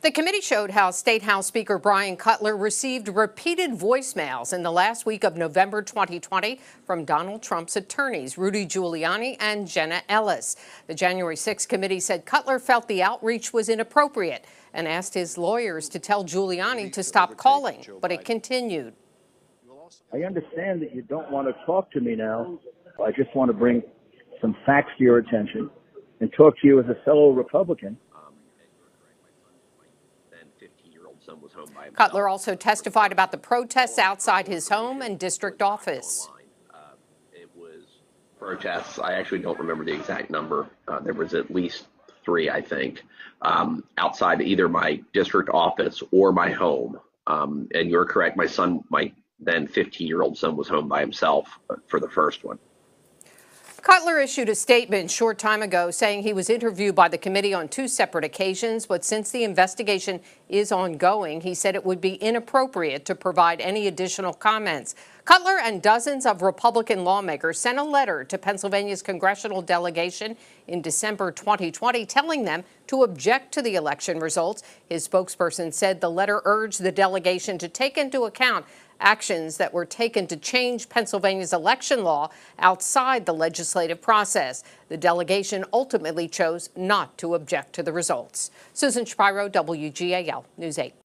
The committee showed how State House Speaker Bryan Cutler received repeated voicemails in the last week of November 2020 from Donald Trump's attorneys, Rudy Giuliani and Jenna Ellis. The January 6 committee said Cutler felt the outreach was inappropriate and asked his lawyers to tell Giuliani to stop calling, but it continued. I understand that you don't want to talk to me now. I just want to bring some facts to your attention and talk to you as a fellow Republican. then 15-year-old son was home by himself. Cutler also testified about the protests outside his home and district office. Uh, It was protests, I actually don't remember the exact number. Uh, There was at least three, I think, um, outside either my district office or my home. Um, And you're correct, my son, my then 15-year-old son was home by himself uh, for the first one. Cutler issued a statement short time ago saying he was interviewed by the committee on two separate occasions, but since the investigation is ongoing, he said it would be inappropriate to provide any additional comments. Cutler and dozens of Republican lawmakers sent a letter to Pennsylvania's congressional delegation in December 2020 telling them to object to the election results. His spokesperson said the letter urged the delegation to take into account actions that were taken to change Pennsylvania's election law outside the legislative process. The delegation ultimately chose not to object to the results. Susan Shapiro, WGAL News 8.